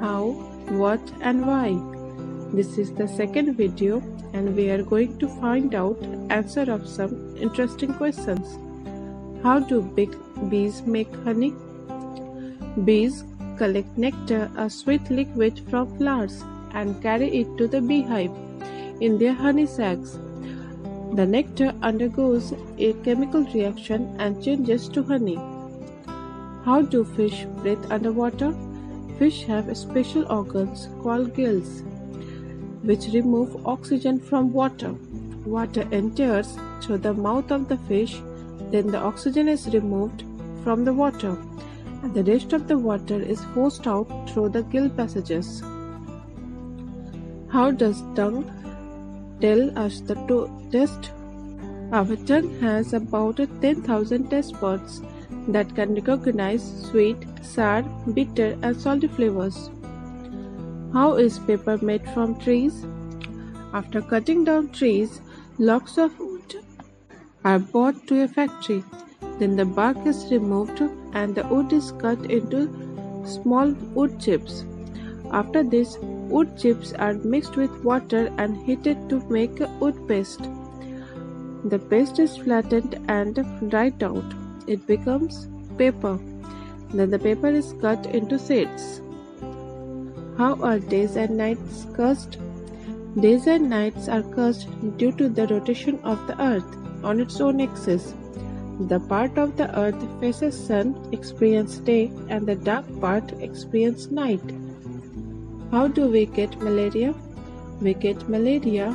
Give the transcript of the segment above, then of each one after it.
how, what and why. This is the second video and we are going to find out answer of some interesting questions. How do big bees make honey? Bees collect nectar, a sweet liquid from flowers, and carry it to the beehive in their honey sacs. The nectar undergoes a chemical reaction and changes to honey. How do fish breathe underwater? Fish have special organs called gills, which remove oxygen from water. Water enters through the mouth of the fish, then the oxygen is removed from the water, and the rest of the water is forced out through the gill passages. How does tongue tell us the taste? Our tongue has about 10,000 taste buds that can recognize sweet, sour, bitter, and salty flavors. How is paper made from trees? After cutting down trees, logs of wood are brought to a factory. Then the bark is removed and the wood is cut into small wood chips. After this, wood chips are mixed with water and heated to make a wood paste. The paste is flattened and dried out it becomes paper. Then the paper is cut into sheets. How are days and nights cursed? Days and nights are cursed due to the rotation of the earth on its own axis. The part of the earth faces sun experience day and the dark part experience night. How do we get malaria? We get malaria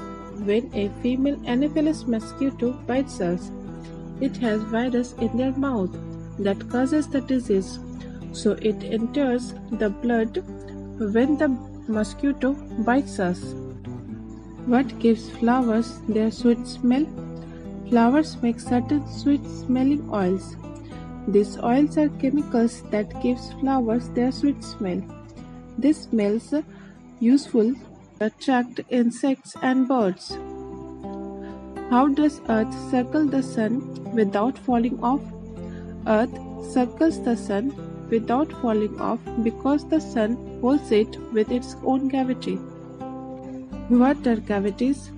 when a female Anopheles mosquito bites us it has virus in their mouth that causes the disease. So it enters the blood when the mosquito bites us. What gives flowers their sweet smell? Flowers make certain sweet smelling oils. These oils are chemicals that gives flowers their sweet smell. This smells useful to attract insects and birds. How does Earth circle the Sun without falling off? Earth circles the Sun without falling off because the Sun holds it with its own gravity. What are cavities?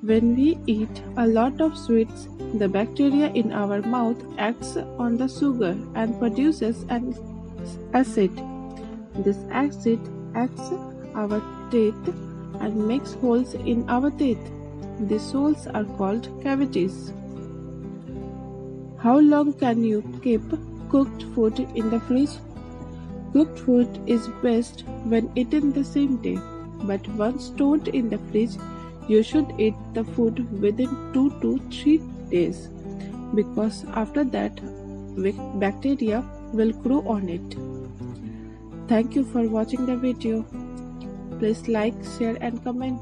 When we eat a lot of sweets, the bacteria in our mouth acts on the sugar and produces an acid. This acid acts our teeth and makes holes in our teeth. These soles are called cavities. How long can you keep cooked food in the fridge? Cooked food is best when eaten the same day, but once stored in the fridge, you should eat the food within 2 to 3 days because after that bacteria will grow on it. Thank you for watching the video. Please like, share and comment.